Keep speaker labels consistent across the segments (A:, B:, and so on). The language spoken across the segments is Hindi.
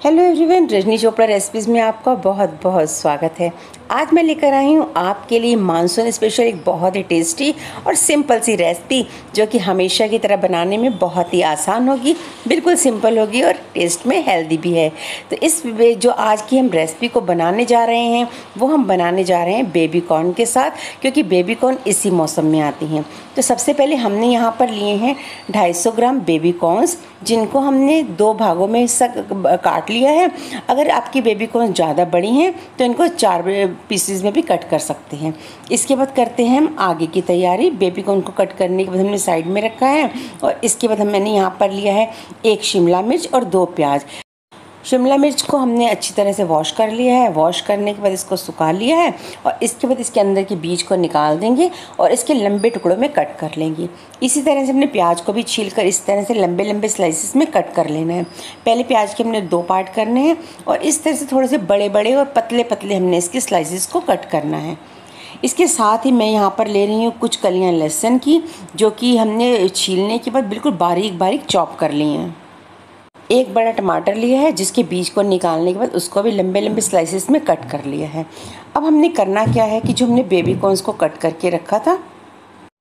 A: Hello everyone, Rajni Chopra recipes में आपका बहुत बहुत स्वागत है। आज मैं लेकर आई हूँ आपके लिए मानसून स्पेशल एक बहुत ही टेस्टी और सिंपल सी रेसिपी जो कि हमेशा की तरह बनाने में बहुत ही आसान होगी, बिल्कुल सिंपल होगी और टेस्ट में हेल्दी भी है। तो इस जो आज की हम रेसिपी को बनाने जा रहे हैं, वो हम बनाने जा रहे हैं बेबी कॉर्न के साथ, क्योंकि बेबी कॉर्न इसी मौसम में आती हैं। तो सबसे पहले हमने यहाँ पर लिए हैं ढाई ग्राम बेबी कॉर्नस जिनको हमने दो भागों में सब लिया है। अगर आपकी बेबी कॉर्न ज़्यादा बड़ी हैं तो इनको चार पीसीज में भी कट कर सकते हैं। इसके बाद करते हैं हम आगे की तैयारी। बेबी को कट करने के बाद हमने साइड में रखा है और इसके बाद हम मैंने यहाँ पर लिया है एक शिमला मिर्च और दो प्याज। शिमला मिर्च को हमने अच्छी तरह से वॉश कर लिया है। वॉश करने के बाद इसको सुखा लिया है और इसके बाद इसके अंदर के बीज को निकाल देंगे और इसके लंबे टुकड़ों में कट कर लेंगे। इसी तरह से हमने प्याज को भी छील कर इस तरह से लंबे लंबे स्लाइसिस में कट कर लेना है। पहले प्याज के हमने दो पार्ट करने हैं और इस तरह से थोड़े से बड़े बड़े और पतले पतले हमने इसके स्लाइसिस को कट करना है। इसके साथ ही मैं यहाँ पर ले रही हूँ कुछ कलियाँ लहसन की, जो कि हमने छीलने के बाद बिल्कुल बारीक बारीक चॉप कर ली हैं। एक बड़ा टमाटर लिया है, जिसके बीज को निकालने के बाद उसको भी लंबे लंबे स्लाइसेस में कट कर लिया है। अब हमने करना क्या है कि जो हमने बेबी कॉर्नस को कट करके रखा था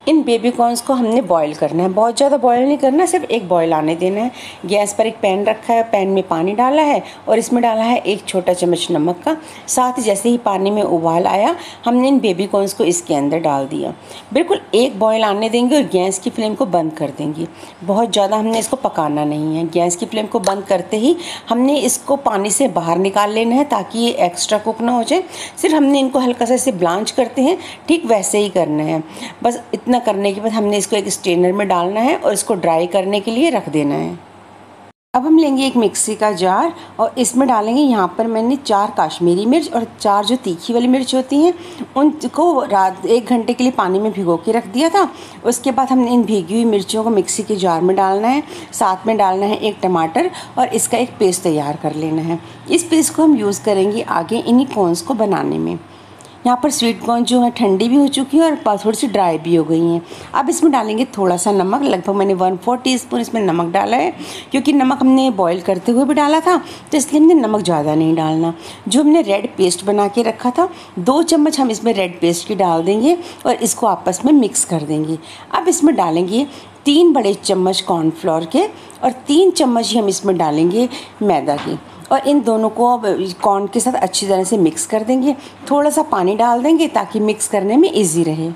A: इन बेबी कॉर्नस को हमने बॉईल करना है। बहुत ज़्यादा बॉईल नहीं करना, सिर्फ़ एक बॉईल आने देना है। गैस पर एक पैन रखा है पैन में पानी डाला है और इसमें डाला है एक छोटा चम्मच नमक का। साथ ही जैसे ही पानी में उबाल आया, हमने इन बेबी कॉर्नस को इसके अंदर डाल दिया। बिल्कुल एक बॉयल आने देंगे और गैस की फ्लेम को बंद कर देंगे। बहुत ज़्यादा हमने इसको पकाना नहीं है। गैस की फ्लेम को बंद करते ही हमने इसको पानी से बाहर निकाल लेना है ताकि ये एक्स्ट्रा कुक ना हो जाए। सिर्फ़ हमने इनको हल्का सा इसे ब्लांच करते हैं। ठीक वैसे ही करना है। बस इतना इतना करने के बाद हमने इसको एक स्ट्रेनर में डालना है और इसको ड्राई करने के लिए रख देना है। अब हम लेंगे एक मिक्सी का जार और इसमें डालेंगे यहाँ पर मैंने चार काश्मीरी मिर्च और चार जो तीखी वाली मिर्च होती हैं, उनको रात, एक घंटे के लिए पानी में भिगो के रख दिया था। उसके बाद हमने इन भीगी हुई मिर्चियों को मिक्सी के जार में डालना है, साथ में डालना है एक टमाटर और इसका एक पेस्ट तैयार कर लेना है। इस पेस्ट को हम यूज़ करेंगे आगे इन्हीं कॉर्नस को बनाने में। यहाँ पर स्वीट कॉर्न जो है ठंडी भी हो चुकी है और थोड़ी सी ड्राई भी हो गई हैं। अब इसमें डालेंगे थोड़ा सा नमक, लगभग मैंने वन फोर टी स्पून इसमें नमक डाला है, क्योंकि नमक हमने बॉईल करते हुए भी डाला था तो इसलिए हमने नमक ज़्यादा नहीं डालना। जो हमने रेड पेस्ट बना के रखा था, दो चम्मच हम इसमें रेड पेस्ट की डाल देंगे और इसको आपस में मिक्स कर देंगे। अब इसमें डालेंगे तीन बड़े चम्मच कॉर्नफ्लोर के और तीन चम्मच ही हम इसमें डालेंगे मैदा के। और इन दोनों को अब कॉर्न के साथ अच्छी तरह से मिक्स कर देंगे। थोड़ा सा पानी डाल देंगे ताकि मिक्स करने में इजी रहे।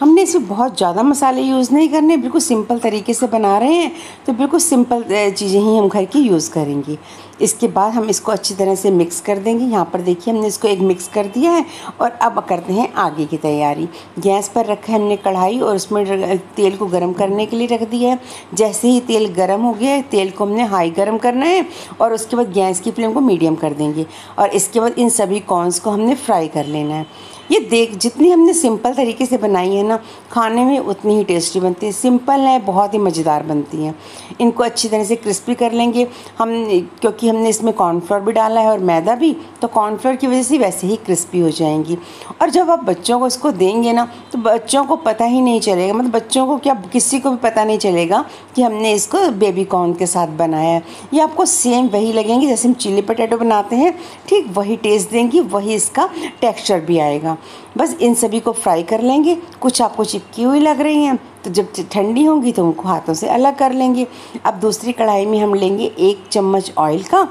A: हमने इसमें बहुत ज़्यादा मसाले यूज़ नहीं करने, बिल्कुल सिंपल तरीके से बना रहे हैं तो बिल्कुल सिंपल चीज़ें ही हम घर की यूज़ करेंगे। इसके बाद हम इसको अच्छी तरह से मिक्स कर देंगे। यहाँ पर देखिए हमने इसको एक मिक्स कर दिया है और अब करते हैं आगे की तैयारी। गैस पर रखा है हमने कढ़ाई और उसमें तेल को गर्म करने के लिए रख दिया है। जैसे ही तेल गर्म हो गया है, तेल को हमने हाई गर्म करना है और उसके बाद गैस की फ्लेम को मीडियम कर देंगे और इसके बाद इन सभी कॉर्नस को हमने फ्राई कर लेना है। ये देख, जितनी हमने सिंपल तरीके से बनाई है ना, खाने में उतनी ही टेस्टी बनती है। सिंपल है, बहुत ही मज़ेदार बनती हैं। इनको अच्छी तरह से क्रिस्पी कर लेंगे। हम, क्योंकि हमने इसमें कॉर्नफ्लोर भी डाला है और मैदा भी तो कॉर्नफ्लोर की वजह से वैसे ही क्रिस्पी हो जाएँगी। और जब आप बच्चों को इसको देंगे ना तो बच्चों को पता ही नहीं चलेगा। मतलब बच्चों को क्या, किसी को भी पता नहीं चलेगा कि हमने इसको बेबी कॉर्न के साथ बनाया है। ये आपको सेम वही लगेंगे जैसे हम चिली पटेटो बनाते हैं। ठीक वही टेस्ट देंगी, वही इसका टेक्स्चर भी आएगा। बस इन सभी को फ्राई कर लेंगे। कुछ आपको चिपकी हुई लग रही हैं तो जब ठंडी होंगी तो उनको हाथों से अलग कर लेंगे। अब दूसरी कढ़ाई में हम लेंगे एक चम्मच ऑयल का।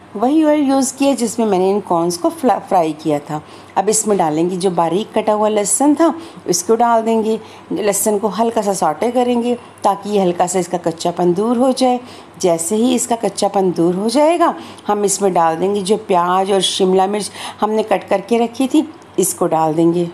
A: वही ऑयल यूज़ किया जिसमें मैंने इन कॉर्नस को फ्राई किया था। अब इसमें डालेंगे जो बारीक कटा हुआ लहसन था, इसको डाल देंगे। लहसन को हल्का सा सॉटे करेंगे ताकि ये हल्का सा इसका कच्चापन दूर हो जाए। जैसे ही इसका कच्चापन दूर हो जाएगा, हम इसमें डाल देंगे जो प्याज और शिमला मिर्च हमने कट करके रखी थी, इसको डाल देंगे।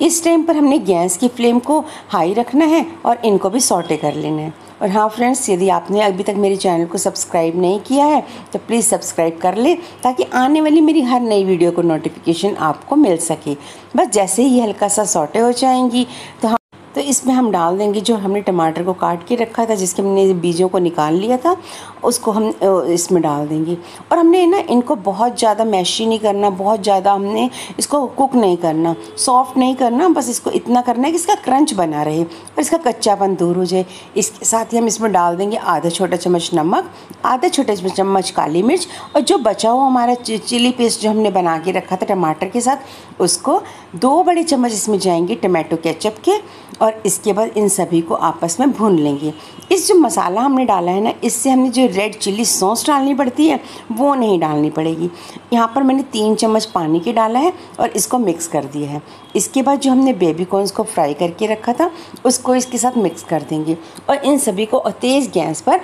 A: इस टाइम पर हमने गैस की फ्लेम को हाई रखना है और इनको भी सॉटे कर लेना है। और हाँ फ्रेंड्स यदि आपने अभी तक मेरे चैनल को सब्सक्राइब नहीं किया है तो प्लीज़ सब्सक्राइब कर ले ताकि आने वाली मेरी हर नई वीडियो को नोटिफिकेशन आपको मिल सके। बस जैसे ही हल्का सा सॉटे हो जाएँगी तो हम तो इसमें हम डाल देंगे जो हमने टमाटर को काट के रखा था, जिसके हमने बीजों को निकाल लिया था, उसको हम इसमें डाल देंगे। और हमने ना इनको बहुत ज़्यादा मैशी नहीं करना, बहुत ज़्यादा हमने इसको कुक नहीं करना, सॉफ्ट नहीं करना, बस इसको इतना करना है कि इसका क्रंच बना रहे और इसका कच्चापन दूर हो जाए। इसके साथ ही हम इसमें डाल देंगे आधा छोटा चम्मच नमक, आधा छोटा चम्मच काली मिर्च और जो बचा हुआ हमारा चिली पेस्ट जो हमने बना के रखा था टमाटर के साथ, उसको दो बड़े चम्मच इसमें जाएँगे टमाटो केचप के और इसके बाद इन सभी को आपस में भून लेंगे। इस जो मसाला हमने डाला है ना, इससे हमने जो रेड चिल्ली सॉस डालनी पड़ती है, वो नहीं डालनी पड़ेगी। यहाँ पर मैंने तीन चम्मच पानी के डाला है और इसको मिक्स कर दिया है। इसके बाद जो हमने बेबी कॉर्नस को फ्राई करके रखा था, उसको इसके साथ मिक्स कर देंगे और इन सभी को तेज़ गैस पर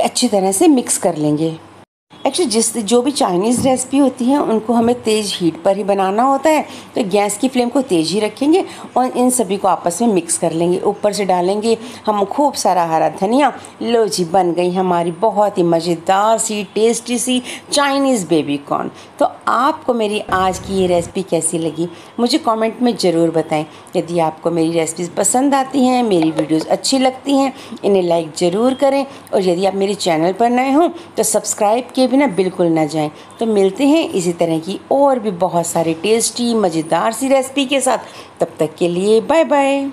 A: अच्छी तरह से मिक्स कर लेंगे। एक्चुअली जिस जो भी चाइनीज़ रेसिपी होती है, उनको हमें तेज़ हीट पर ही बनाना होता है। तो गैस की फ्लेम को तेज़ ही रखेंगे और इन सभी को आपस में मिक्स कर लेंगे। ऊपर से डालेंगे हम खूब सारा हरा धनिया। लो जी, बन गई हमारी बहुत ही मज़ेदार सी टेस्टी सी चाइनीज़ बेबी कॉर्न तो आपको मेरी आज की ये रेसिपी कैसी लगी? मुझे कमेंट में ज़रूर बताएँ। यदि आपको मेरी रेसिपीज़ पसंद आती हैं, मेरी वीडियोस अच्छी लगती हैं, इन्हें लाइक ज़रूर करें। और यदि आप मेरे चैनल पर नए हों तो सब्सक्राइब किए बिना बिल्कुल ना जाएँ। तो मिलते हैं इसी तरह की और भी बहुत सारे टेस्टी मज़ेदार सी रेसिपी के साथ। तब तक के लिए बाय बाय